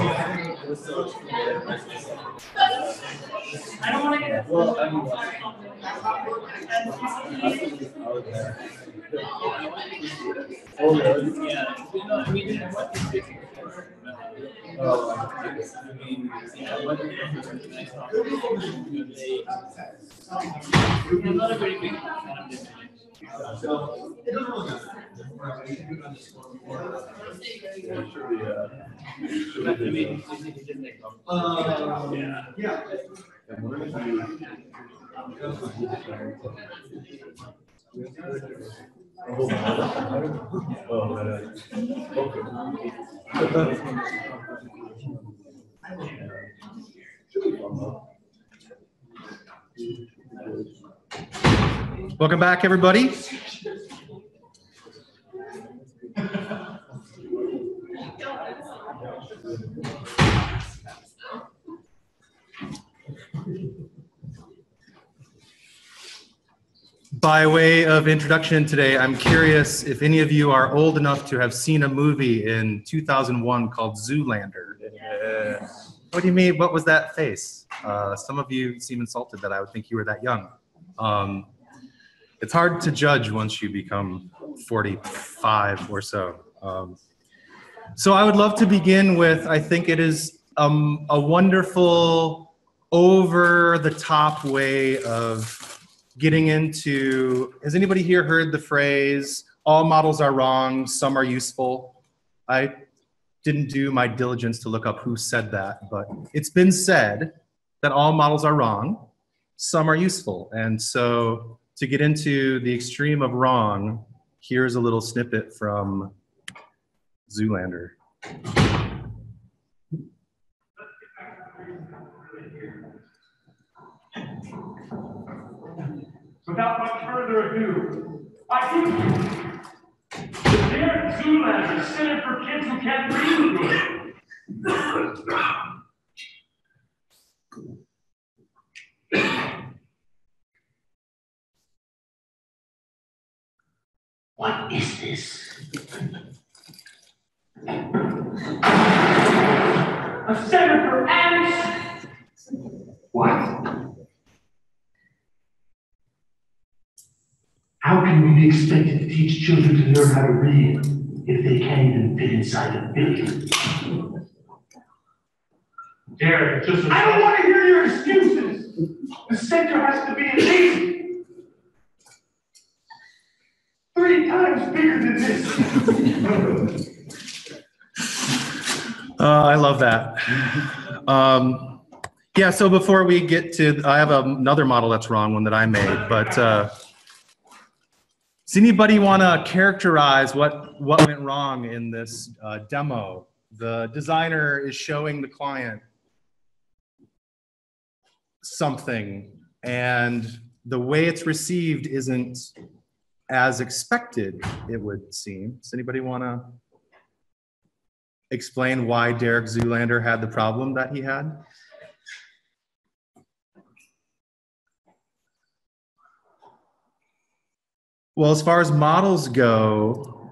I don't want to get. Well, I mean, Oh? Yeah, you know, I mean, what is it? Oh, I mean, yeah, what is it? Of difference. Yeah, yeah. Should be fun though. Welcome back, everybody. By way of introduction today, I'm curious if any of you are old enough to have seen a movie in 2001 called Zoolander. Yeah. What do you mean? What was that face? Uh, some of you seem insulted that I would think you were that young. Um, it's hard to judge once you become 45 or so. Um, so I would love to begin with I think it is um, a wonderful, over the top way of getting into. Has anybody here heard the phrase, all models are wrong, some are useful? I didn't do my diligence to look up who said that, but it's been said that all models are wrong, some are useful. And so to get into the extreme of wrong, here's a little snippet from Zoolander. Without much further ado, I think Derek Zoolander Center for Kids Who Can't Read Good. What is this? A center for ants? What? How can we be expected to teach children to learn how to read if they can't even fit inside a building? Derek, just. I don't want to hear your excuses. The center has to be at least three times bigger than this. Uh, I love that. Um, yeah, so before we get to, I have another model that's wrong, one that I made, but uh, does anybody want to characterize what, what went wrong in this uh, demo? The designer is showing the client something, and the way it's received isn't as expected, it would seem. Does anybody want to? explain why Derek Zoolander had the problem that he had? Well, as far as models go,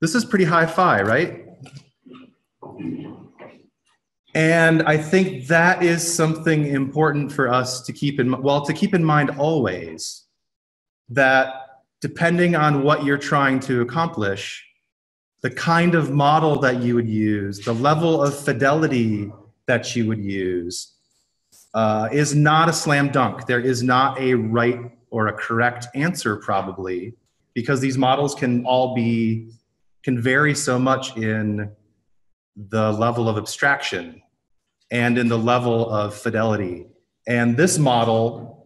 this is pretty high fi, right? And I think that is something important for us to keep in well to keep in mind always that depending on what you're trying to accomplish, the kind of model that you would use, the level of fidelity that you would use, uh, is not a slam dunk. There is not a right or a correct answer, probably, because these models can all be, can vary so much in the level of abstraction and in the level of fidelity. And this model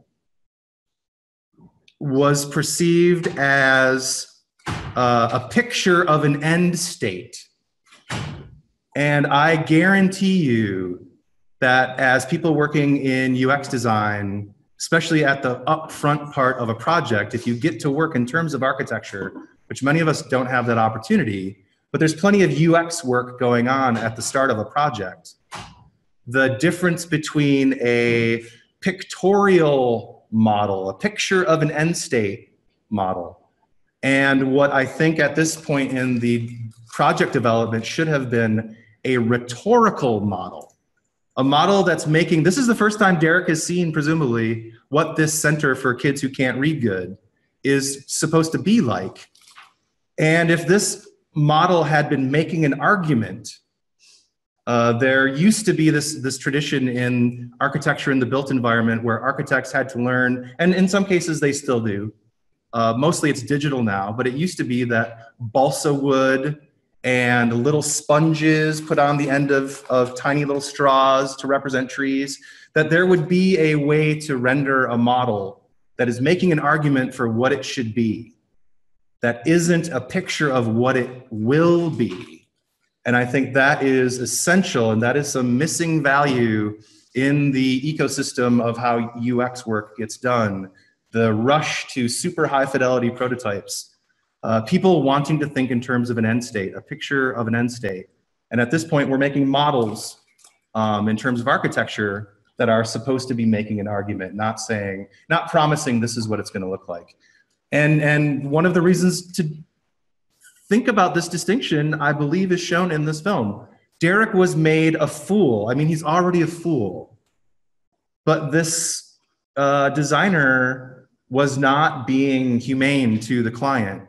was perceived as uh, a picture of an end state. And I guarantee you that as people working in UX design, especially at the upfront part of a project, if you get to work in terms of architecture, which many of us don't have that opportunity, but there's plenty of UX work going on at the start of a project. The difference between a pictorial model, a picture of an end state model, and what I think at this point in the project development should have been a rhetorical model, a model that's making, this is the first time Derek has seen, presumably, what this Center for Kids Who Can't Read Good is supposed to be like. And if this model had been making an argument, uh, there used to be this, this tradition in architecture in the built environment where architects had to learn, and in some cases they still do. Uh, mostly it's digital now, but it used to be that balsa wood and little sponges put on the end of, of tiny little straws to represent trees, that there would be a way to render a model that is making an argument for what it should be, that isn't a picture of what it will be. And I think that is essential, and that is some missing value in the ecosystem of how UX work gets done. The rush to super high fidelity prototypes uh, people wanting to think in terms of an end state, a picture of an end state. And at this point, we're making models um, in terms of architecture that are supposed to be making an argument, not saying, not promising this is what it's going to look like. And, and one of the reasons to think about this distinction, I believe, is shown in this film. Derek was made a fool. I mean, he's already a fool. But this uh, designer was not being humane to the client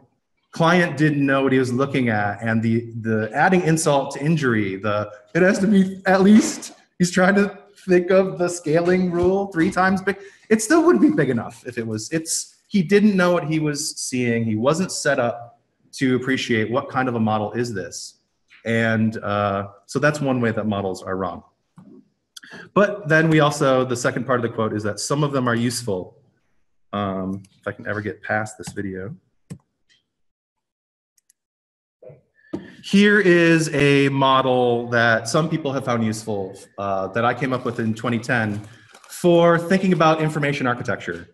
client didn't know what he was looking at and the the adding insult to injury the it has to be at least he's trying to think of the scaling rule three times big it still wouldn't be big enough if it was it's he didn't know what he was seeing he wasn't set up to appreciate what kind of a model is this. And uh, so that's one way that models are wrong. But then we also the second part of the quote is that some of them are useful. Um, if i can ever get past this video. Here is a model that some people have found useful uh, that I came up with in 2010 for thinking about information architecture.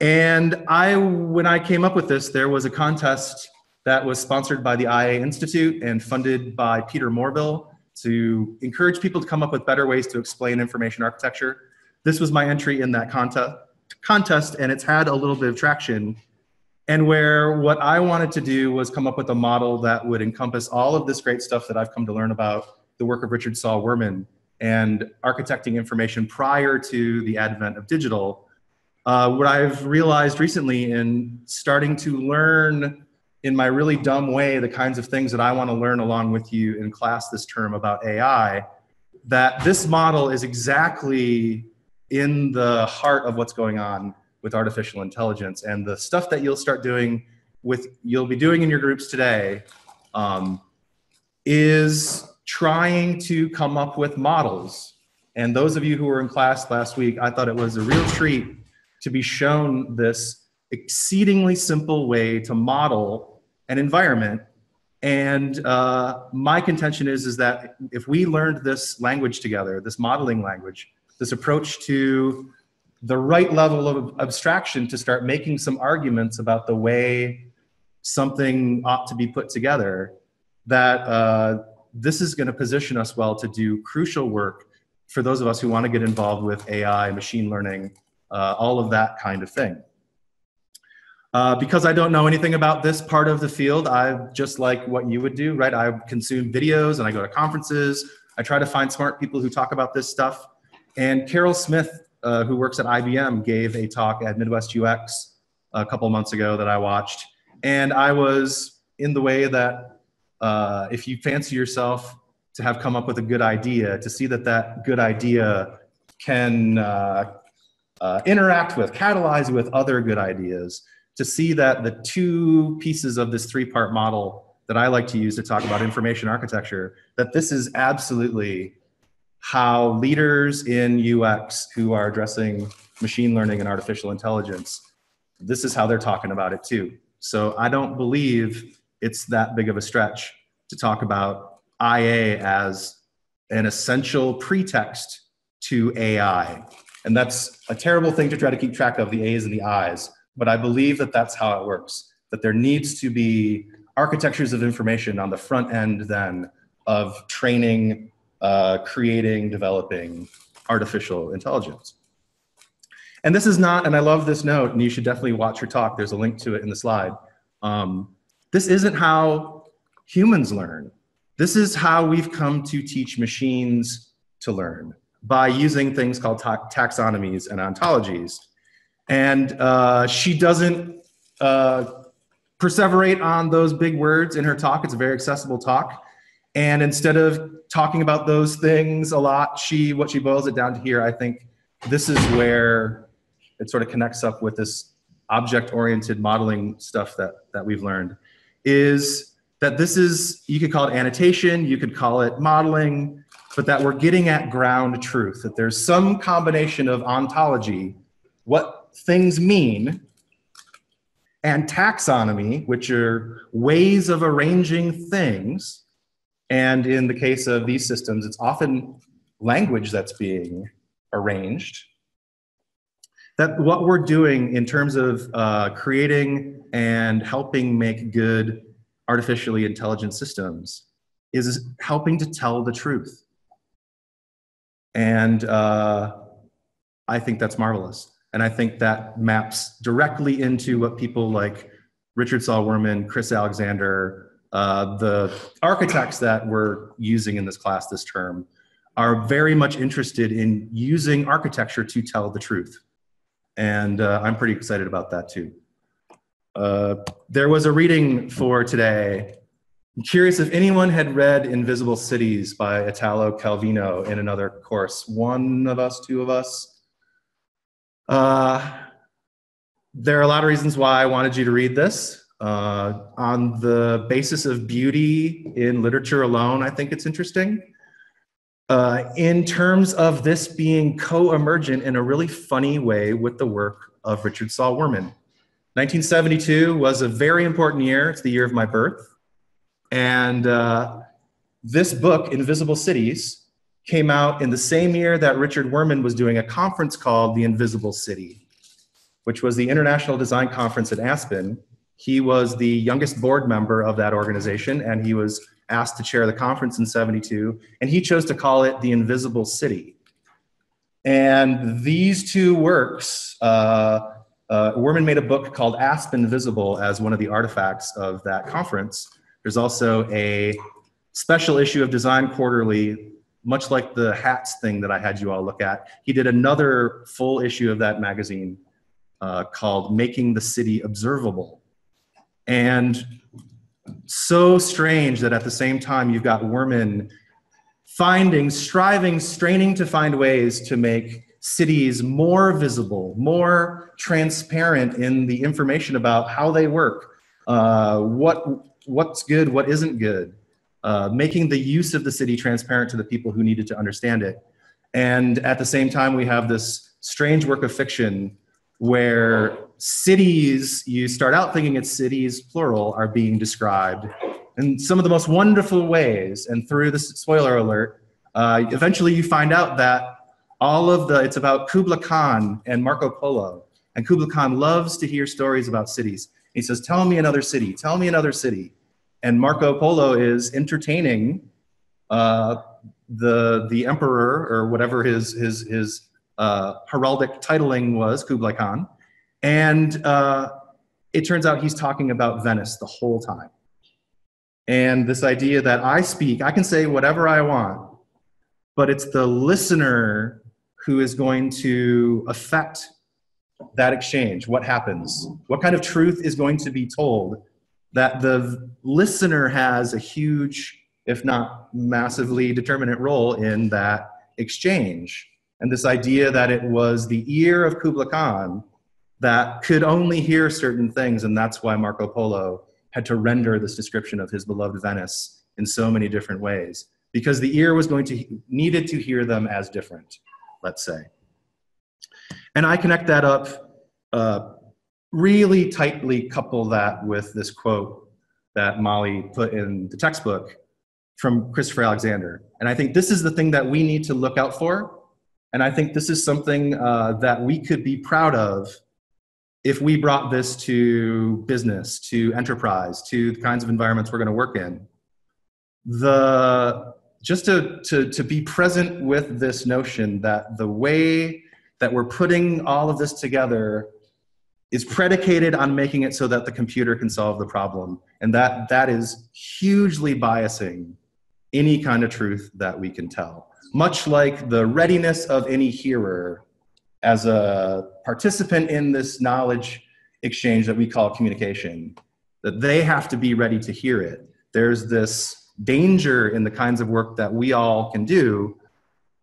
And I, when I came up with this, there was a contest that was sponsored by the IA Institute and funded by Peter Morville to encourage people to come up with better ways to explain information architecture. This was my entry in that contest, contest and it's had a little bit of traction and where what I wanted to do was come up with a model that would encompass all of this great stuff that I've come to learn about the work of Richard Saul Wurman and architecting information prior to the advent of digital. Uh, what I've realized recently in starting to learn in my really dumb way the kinds of things that I want to learn along with you in class this term about AI, that this model is exactly in the heart of what's going on with artificial intelligence. And the stuff that you'll start doing with, you'll be doing in your groups today um, is trying to come up with models. And those of you who were in class last week, I thought it was a real treat to be shown this exceedingly simple way to model an environment. And uh, my contention is, is that if we learned this language together, this modeling language, this approach to the right level of abstraction to start making some arguments about the way something ought to be put together that uh, this is going to position us well to do crucial work for those of us who want to get involved with ai machine learning uh, all of that kind of thing. Uh, because i don't know anything about this part of the field i just like what you would do right? I consume videos and i go to conferences. I try to find smart people who talk about this stuff. And carol smith uh, who works at IBM, gave a talk at Midwest UX a couple months ago that I watched. And I was in the way that uh, if you fancy yourself to have come up with a good idea, to see that that good idea can uh, interact with, catalyze with other good ideas, to see that the two pieces of this three part model that I like to use to talk about information architecture, that this is absolutely how leaders in UX who are addressing machine learning and artificial intelligence, this is how they're talking about it too. So I don't believe it's that big of a stretch to talk about IA as an essential pretext to AI. And that's a terrible thing to try to keep track of the A's and the I's. But I believe that that's how it works, that there needs to be architectures of information on the front end then of training uh, creating, developing artificial intelligence. And this is not, and I love this note, and you should definitely watch her talk. There's a link to it in the slide. Um, this isn't how humans learn. This is how we've come to teach machines to learn by using things called ta- taxonomies and ontologies. And uh, she doesn't uh, perseverate on those big words in her talk. It's a very accessible talk. And instead of talking about those things a lot, she what she boils it down to here, I think this is where it sort of connects up with this object-oriented modeling stuff that, that we've learned, is that this is, you could call it annotation, you could call it modeling, but that we're getting at ground truth, that there's some combination of ontology, what things mean, and taxonomy, which are ways of arranging things. And in the case of these systems, it's often language that's being arranged. That what we're doing in terms of uh, creating and helping make good artificially intelligent systems is helping to tell the truth. And uh, I think that's marvelous. And I think that maps directly into what people like Richard Saul Wurman, Chris Alexander, uh, the architects that we're using in this class this term are very much interested in using architecture to tell the truth. And uh, I'm pretty excited about that too. Uh, there was a reading for today. I'm curious if anyone had read Invisible Cities by Italo Calvino in another course. One of us, two of us? Uh, there are a lot of reasons why I wanted you to read this. Uh, on the basis of beauty in literature alone, I think it's interesting. Uh, in terms of this being co-emergent in a really funny way with the work of Richard Saul Wurman. 1972 was a very important year. It's the year of my birth. And uh, this book, Invisible Cities, came out in the same year that Richard Wurman was doing a conference called The Invisible City, which was the International Design Conference at Aspen. He was the youngest board member of that organization, and he was asked to chair the conference in 72, and he chose to call it The Invisible City. And these two works, uh, uh, Wurman made a book called Aspen Visible as one of the artifacts of that conference. There's also a special issue of Design Quarterly much like the hats thing that I had you all look at, he did another full issue of that magazine uh, called Making the City Observable. And so strange that at the same time you've got Wurman finding, striving, straining to find ways to make cities more visible, more transparent in the information about how they work, uh, what, what's good, what isn't good uh, making the use of the city transparent to the people who needed to understand it. And at the same time, we have this strange work of fiction where cities, you start out thinking it's cities, plural, are being described in some of the most wonderful ways. And through this spoiler alert, uh, eventually you find out that all of the, it's about Kubla Khan and Marco Polo. And Kubla Khan loves to hear stories about cities. He says, Tell me another city, tell me another city and Marco Polo is entertaining uh, the the emperor or whatever his his his uh, heraldic titling was, Kublai Khan, and uh, it turns out he's talking about Venice the whole time. And this idea that I speak, I can say whatever I want, but it's the listener who is going to affect that exchange. What happens? What kind of truth is going to be told that the listener has a huge, if not massively determinant role in that exchange. And this idea that it was the ear of Kubla Khan that could only hear certain things, and that's why Marco Polo had to render this description of his beloved Venice in so many different ways, because the ear was going to needed to hear them as different, let's say. And I connect that up uh, really tightly couple that with this quote that Molly put in the textbook from Christopher Alexander. And I think this is the thing that we need to look out for. And I think this is something uh, that we could be proud of if we brought this to business, to enterprise, to the kinds of environments we're going to work in. The just to, to, to be present with this notion that the way that we're putting all of this together is predicated on making it so that the computer can solve the problem. And that, that is hugely biasing any kind of truth that we can tell. Much like the readiness of any hearer as a participant in this knowledge exchange that we call communication, that they have to be ready to hear it. There's this danger in the kinds of work that we all can do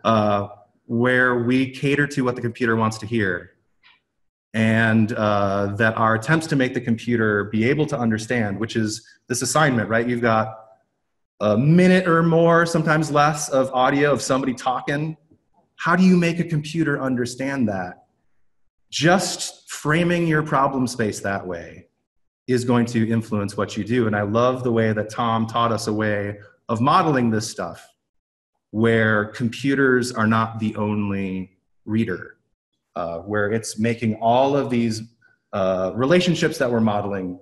uh, where we cater to what the computer wants to hear and uh, that our attempts to make the computer be able to understand, which is this assignment, right? You've got a minute or more, sometimes less, of audio of somebody talking. How do you make a computer understand that? Just framing your problem space that way is going to influence what you do. And I love the way that Tom taught us a way of modeling this stuff where computers are not the only reader, uh, where it's making all of these uh, relationships that we're modeling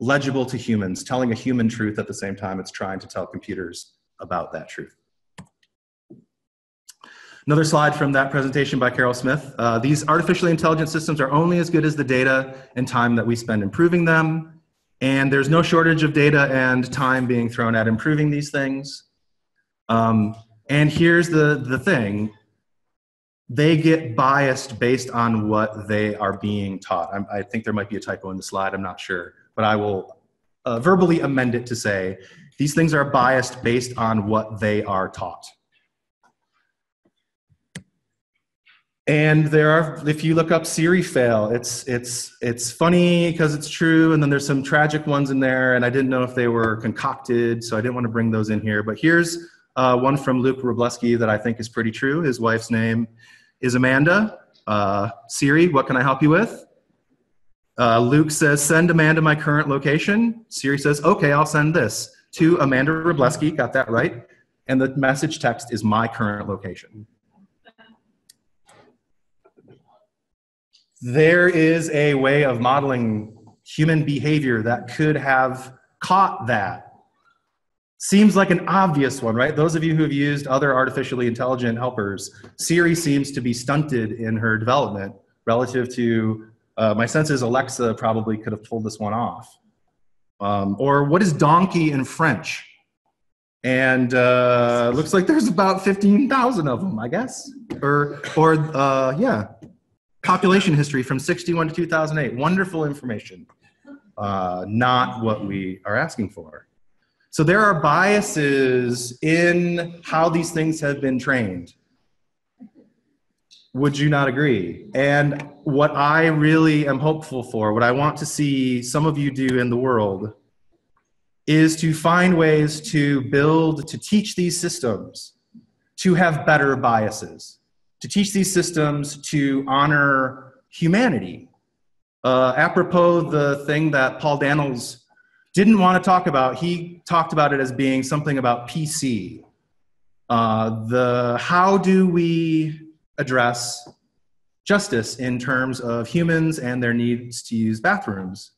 legible to humans, telling a human truth at the same time it's trying to tell computers about that truth. Another slide from that presentation by Carol Smith. Uh, these artificially intelligent systems are only as good as the data and time that we spend improving them. And there's no shortage of data and time being thrown at improving these things. Um, and here's the, the thing they get biased based on what they are being taught. I'm, i think there might be a typo in the slide, I'm not sure. But I will uh, verbally amend it to say these things are biased based on what they are taught. And there are, if you look up Siri fail, it's it's it's funny because it's true, and then there's some tragic ones in there, and I didn't know if they were concocted, so I didn't want to bring those in here. But here's uh, one from Luke Wroblewski that I think is pretty true. His wife's name is Amanda. Uh, Siri, what can I help you with? Uh, Luke says, send Amanda my current location. Siri says, okay, I'll send this to Amanda Wroblewski. Got that right. And the message text is my current location. there is a way of modeling human behavior that could have caught that. Seems like an obvious one, right? Those of you who have used other artificially intelligent helpers, Siri seems to be stunted in her development relative to, uh, my sense is Alexa probably could have pulled this one off. Um, or what is donkey in French? And uh, looks like there's about 15,000 of them, I guess. Or, or uh, yeah, population history from 61 to 2008. Wonderful information. Uh, not what we are asking for. So there are biases in how these things have been trained. Would you not agree? And what I really am hopeful for, what I want to see some of you do in the world, is to find ways to build, to teach these systems to have better biases to teach these systems to honor humanity. Uh, apropos the thing that Paul Daniels didn't want to talk about, he talked about it as being something about PC. Uh, the how do we address justice in terms of humans and their needs to use bathrooms?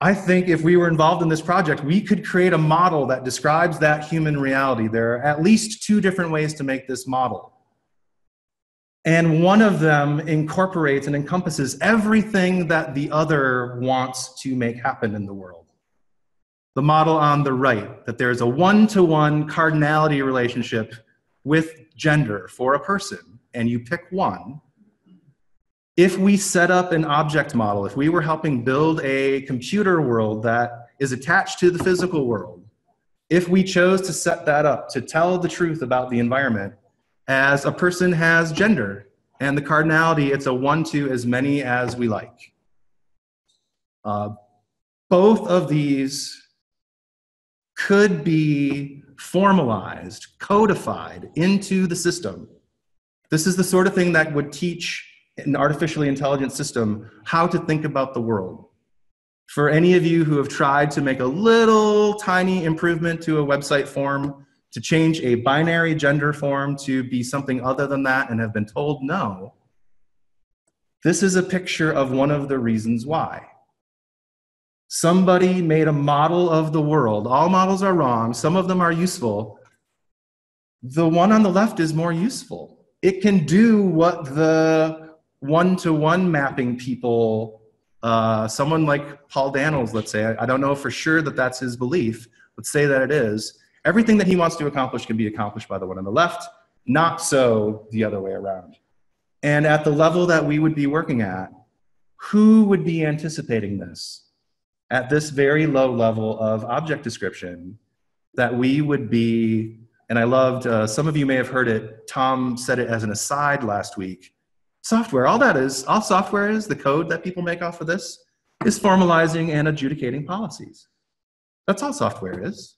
I think if we were involved in this project, we could create a model that describes that human reality. There are at least two different ways to make this model. And one of them incorporates and encompasses everything that the other wants to make happen in the world. The model on the right, that there's a one to one cardinality relationship with gender for a person, and you pick one. If we set up an object model, if we were helping build a computer world that is attached to the physical world, if we chose to set that up to tell the truth about the environment, as a person has gender. And the cardinality, it's a one to as many as we like. Uh, both of these could be formalized, codified into the system. This is the sort of thing that would teach an artificially intelligent system how to think about the world. For any of you who have tried to make a little tiny improvement to a website form, to change a binary gender form to be something other than that and have been told no, this is a picture of one of the reasons why. Somebody made a model of the world. All models are wrong, some of them are useful. The one on the left is more useful. It can do what the one to one mapping people uh, someone like Paul Daniels, let's say, I, I don't know for sure that that's his belief, but say that it is, everything that he wants to accomplish can be accomplished by the one on the left, not so the other way around. And at the level that we would be working at, who would be anticipating this? At this very low level of object description, that we would be, and I loved, uh, some of you may have heard it, Tom said it as an aside last week. Software, all that is, all software is, the code that people make off of this, is formalizing and adjudicating policies. That's all software is.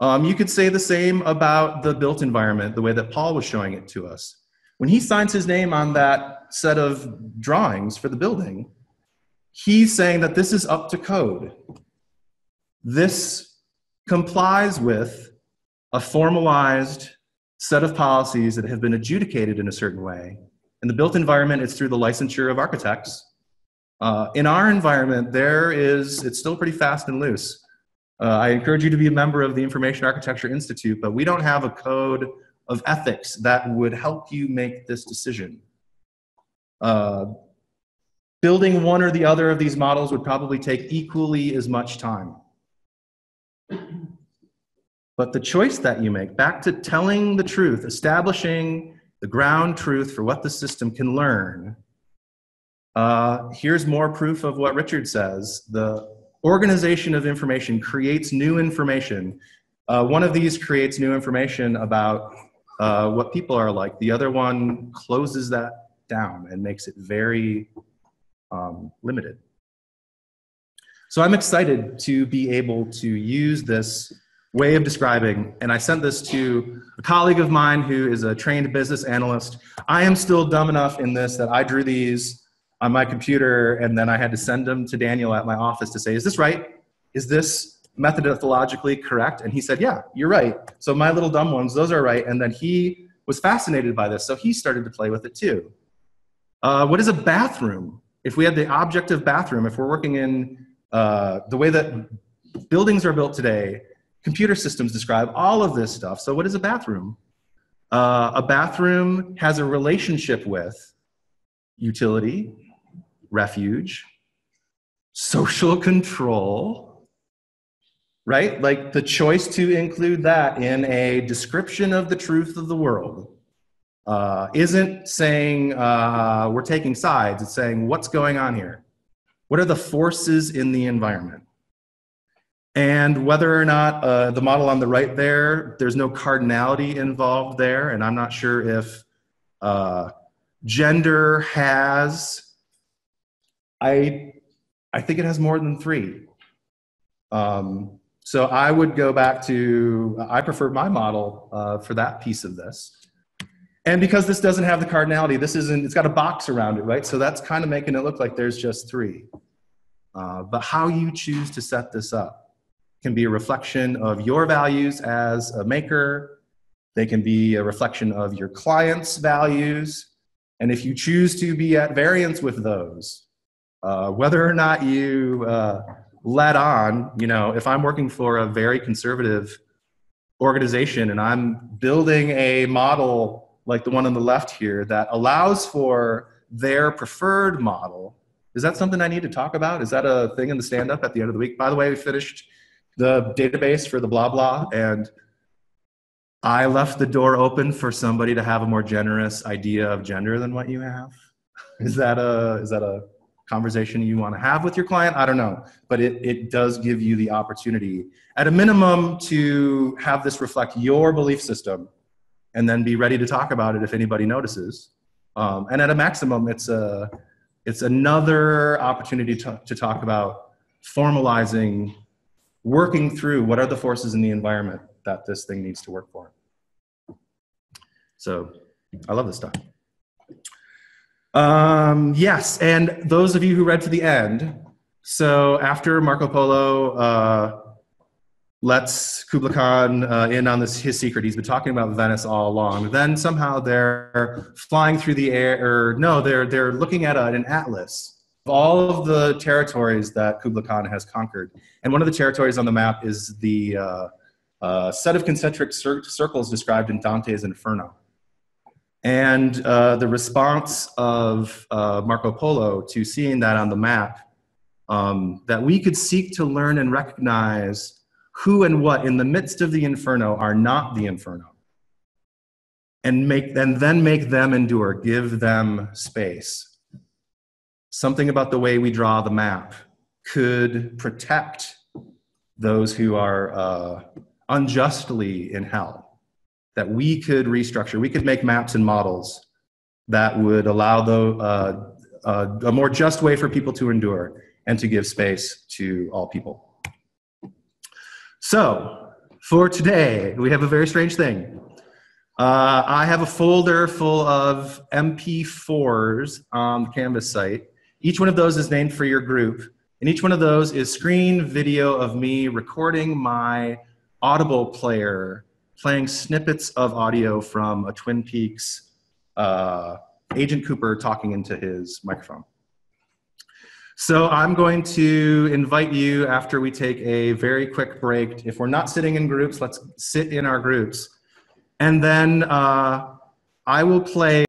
Um, you could say the same about the built environment, the way that Paul was showing it to us. When he signs his name on that set of drawings for the building, he's saying that this is up to code. This complies with a formalized set of policies that have been adjudicated in a certain way. In the built environment, it's through the licensure of architects. Uh, in our environment, there is, it's still pretty fast and loose. Uh, I encourage you to be a member of the Information Architecture Institute, but we don't have a code of ethics that would help you make this decision. Uh, building one or the other of these models would probably take equally as much time. But the choice that you make, back to telling the truth, establishing the ground truth for what the system can learn, uh, here's more proof of what Richard says. The organization of information creates new information. Uh, one of these creates new information about uh, what people are like. The other one closes that down and makes it very um, limited. So I'm excited to be able to use this way of describing, and I sent this to a colleague of mine who is a trained business analyst. I am still dumb enough in this that I drew these on my computer and then I had to send them to Daniel at my office to say, is this right? Is this methodologically correct? And he said, yeah, you're right. So my little dumb ones, those are right. And then he was fascinated by this, so he started to play with it too. Uh, what is a bathroom? If we had the objective bathroom, if we're working in uh, the way that buildings are built today, computer systems describe all of this stuff. So what is a bathroom? Uh, a bathroom has a relationship with utility, refuge, social control, right? Like the choice to include that in a description of the truth of the world uh, isn't saying uh, we're taking sides, it's saying what's going on here? What are the forces in the environment? And whether or not uh, the model on the right there, there's no cardinality involved there, and I'm not sure if uh, gender has I I think it has more than three. Um, so I would go back to I prefer my model uh, for that piece of this. And because this doesn't have the cardinality, this isn't, it's got a box around it, right? So that's kind of making it look like there's just three. Uh, but how you choose to set this up can be a reflection of your values as a maker. They can be a reflection of your client's values. And if you choose to be at variance with those, uh, whether or not you uh, let on, you know, if I'm working for a very conservative organization and I'm building a model like the one on the left here that allows for their preferred model, is that something I need to talk about? Is that a thing in the stand up at the end of the week? By the way, we finished the database for the blah blah and I left the door open for somebody to have a more generous idea of gender than what you have. Is that a is that a conversation you want to have with your client. I don't know, but it, it does give you the opportunity, at a minimum, to have this reflect your belief system and then be ready to talk about it if anybody notices. Um, and at a maximum, it's, a, it's another opportunity to, to talk about formalizing, working through what are the forces in the environment that this thing needs to work for. So I love this stuff. Um, yes, and those of you who read to the end, so after Marco Polo uh, lets Kublai Khan uh, in on this his secret, he's been talking about Venice all along. Then somehow they're flying through the air, or no, they're they're looking at a, an atlas of all of the territories that Kublai Khan has conquered, and one of the territories on the map is the uh, uh set of concentric cir circles described in Dante's Inferno. And uh, the response of uh, Marco Polo to seeing that on the map, um, that we could seek to learn and recognize who and what in the midst of the inferno are not the inferno. And, make, and then make them endure, give them space. Something about the way we draw the map could protect those who are uh, unjustly in hell. That we could restructure, we could make maps and models that would allow the, uh, uh, a more just way for people to endure and to give space to all people. So, for today, we have a very strange thing. Uh, I have a folder full of MP4s on the Canvas site. Each one of those is named for your group, and each one of those is screen video of me recording my Audible player, playing snippets of audio from a Twin Peaks uh, Agent Cooper talking into his microphone. So I'm going to invite you after we take a very quick break. If we're not sitting in groups, let's sit in our groups. And then uh, I will play